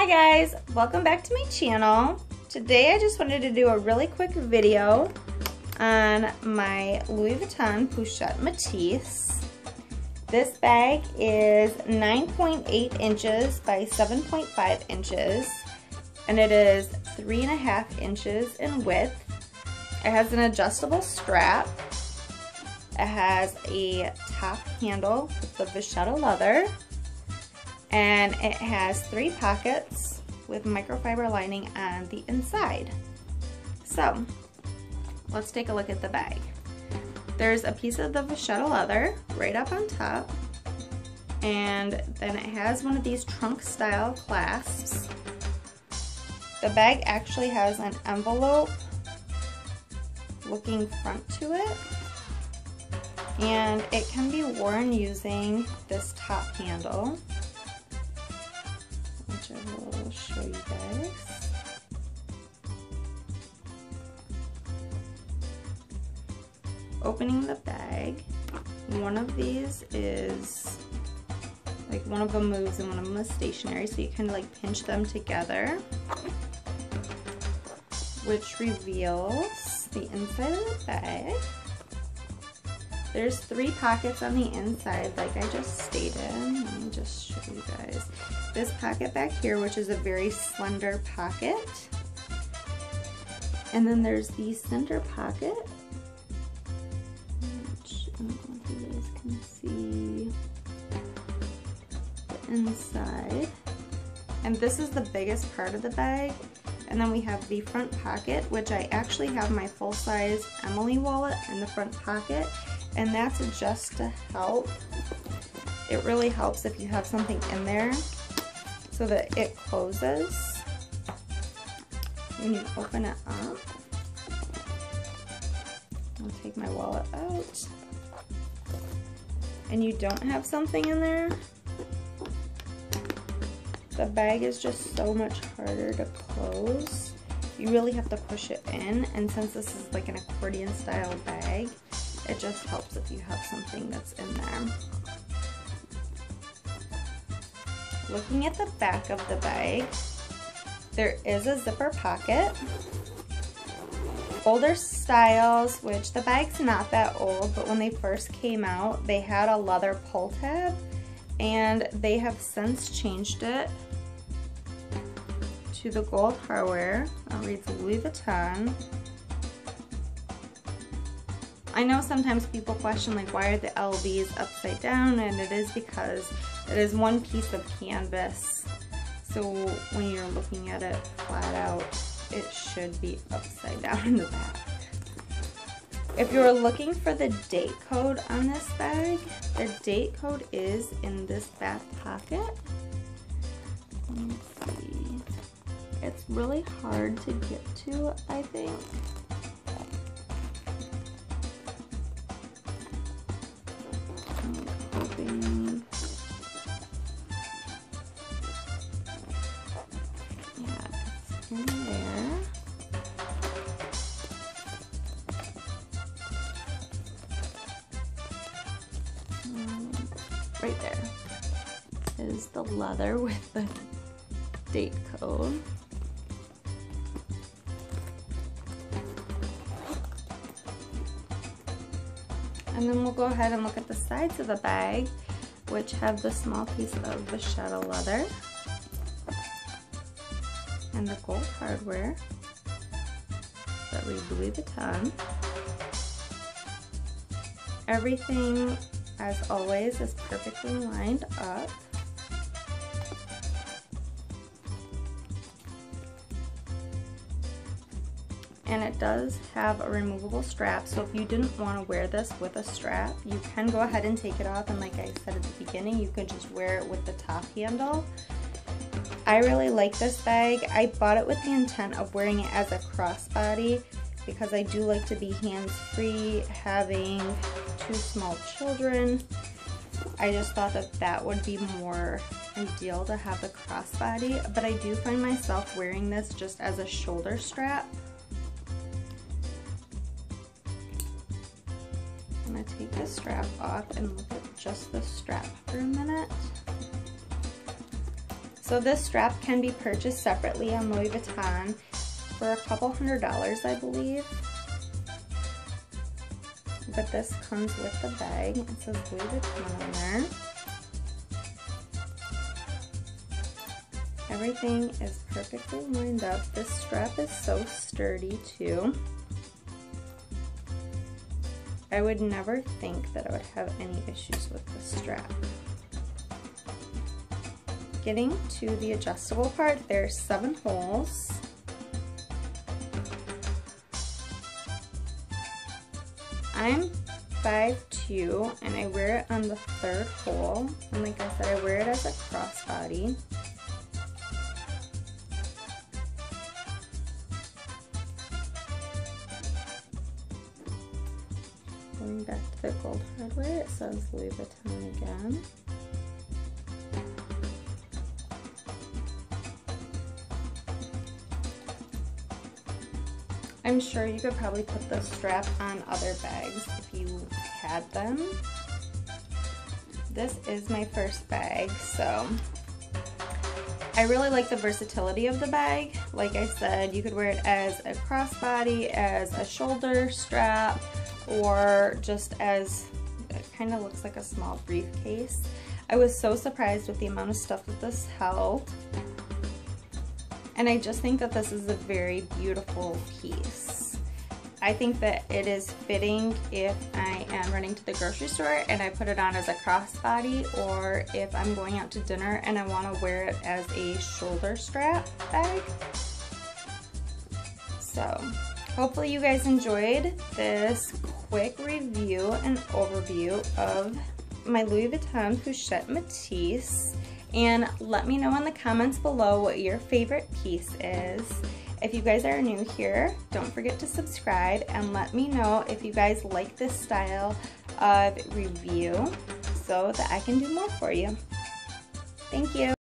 Hi guys, welcome back to my channel. Today I just wanted to do a really quick video on my Louis Vuitton Pochette Métis. This bag is 9.8 inches by 7.5 inches and it is three and a half inches in width. It has an adjustable strap. It has a top handle with the vachetta leather and it has three pockets with microfiber lining on the inside. So let's take a look at the bag. There's a piece of the vachetta leather right up on top and then it has one of these trunk style clasps. The bag actually has an envelope looking front to it and it can be worn using this top handle I will show you guys. Opening the bag, one of these is like one of them moves and one of them is stationary so you kind of like pinch them together which reveals the inside of the bag. There's three pockets on the inside like I just stated. Let me just show you guys. This pocket back here which is a very slender pocket. And then there's the center pocket which I don't know if you guys can see the inside. And this is the biggest part of the bag. And then we have the front pocket, which I actually have my full-size Emilie wallet in the front pocket and that's just to help. It really helps if you have something in there so that it closes when you open it up. I'll take my wallet out and you don't have something in there, the bag is just so much harder to close. You really have to push it in and since this is like an accordion style bag, it just helps if you have something that's in there. Looking at the back of the bag, there is a zipper pocket. Older styles, which the bag's not that old, but when they first came out, they had a leather pull tab and they have since changed it to the gold hardware. It reads Louis Vuitton I know sometimes people question like why are the LVs upside down and it is because it is one piece of canvas so when you're looking at it flat out it should be upside down in the back. If you're looking for the date code on this bag, the date code is in this back pocket. It's really hard to get to, I think. Right there is the leather with the date code. And then we'll go ahead and look at the sides of the bag, which have the small piece of vachetta leather and the gold hardware that read Louis Vuitton. Everything, as always, is perfectly lined up. and it does have a removable strap so if you didn't want to wear this with a strap you can go ahead and take it off and like I said at the beginning you could just wear it with the top handle I really like this bag. I bought it with the intent of wearing it as a crossbody because I do like to be hands-free, having two small children. I just thought that that would be more ideal to have the crossbody, but I do find myself wearing this just as a shoulder strap. I'm to take the strap off and look at just the strap for a minute. So this strap can be purchased separately on Louis Vuitton for a couple hundred dollars, I believe. But this comes with the bag. It says Louis Vuitton on there. Everything is perfectly lined up. This strap is so sturdy too. I would never think that I would have any issues with the strap. Getting to the adjustable part, there's seven holes. I'm 5'2", and I wear it on the third hole. And like I said, I wear it as a crossbody. Going back to the gold hardware, it says Louis Vuitton again. I'm sure you could probably put the strap on other bags if you had them. This is my first bag, so I really like the versatility of the bag. Like I said, you could wear it as a crossbody, as a shoulder strap, or just as, it kind of looks like a small briefcase. I was so surprised with the amount of stuff that this held. And I just think that this is a very beautiful piece. I think that it is fitting if I am running to the grocery store and I put it on as a crossbody or if I'm going out to dinner and I want to wear it as a shoulder strap bag. So hopefully you guys enjoyed this quick review and overview of my Louis Vuitton Pochette Métis and let me know in the comments below what your favorite piece is. If you guys are new here, don't forget to subscribe and let me know if you guys like this style of review so that I can do more for you. Thank you.